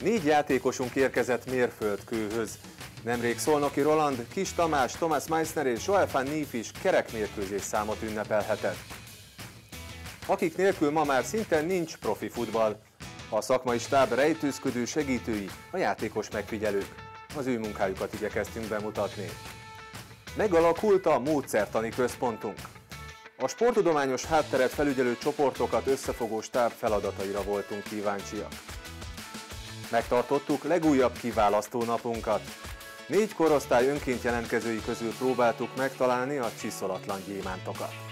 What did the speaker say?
Négy játékosunk érkezett mérföldkőhöz. Nemrég Szolnoki Roland, Kis Tamás, Thomas Meissner és Joel van Nief is kerekmérkőzés számot ünnepelhetett. Akik nélkül ma már szinte nincs profi futball. A szakmai stáb rejtőzködő segítői, a játékos megfigyelők. Az ő munkájukat igyekeztünk bemutatni. Megalakult a módszertani központunk. A sporttudományos hátteret felügyelő csoportokat összefogó stáb feladataira voltunk kíváncsiak. Megtartottuk legújabb kiválasztó napunkat. Négy korosztály önként jelentkezői közül próbáltuk megtalálni a csiszolatlan gyémántokat.